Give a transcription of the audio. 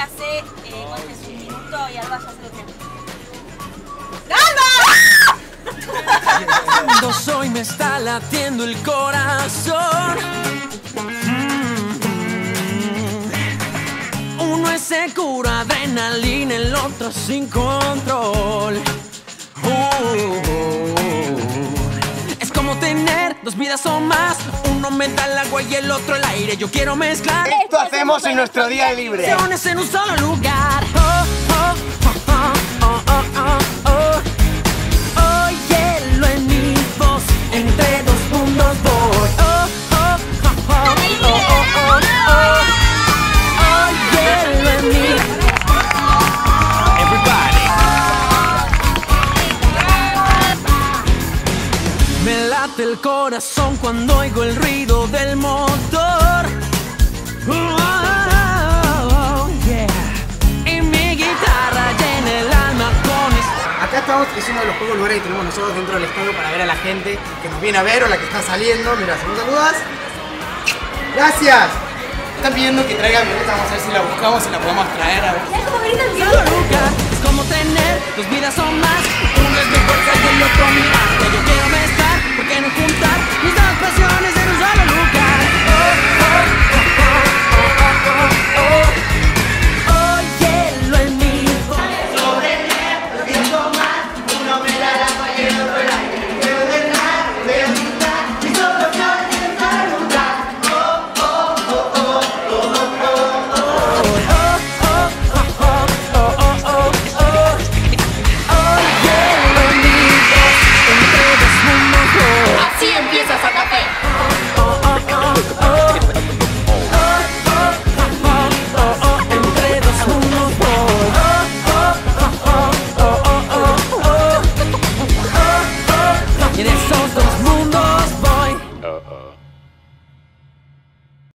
hace eh, es un minuto y Alba ya se tiene. Cuando soy me está latiendo el corazón. Mm. Uno es seguro, adrenalina, el otro sin control. Uh. Vidas o más. Uno me da el agua y el otro el aire. Yo quiero mezclar. Esto hacemos en nuestro día libre. Emociones en un solo lugar. Oh, oh, oh, oh, oh, oh, oh. Late el corazón cuando oigo el ruido del motor. Oh, yeah. Y mi guitarra llena el alma con Acá estamos, es uno de los pocos lugares que tenemos nosotros dentro del estadio para ver a la gente que nos viene a ver o la que está saliendo. Mira, si nos saludas. Gracias. Están pidiendo que traiga a Violeta, vamos a ver si la buscamos y la podemos traer a ver. Es como tener dos vidas o más.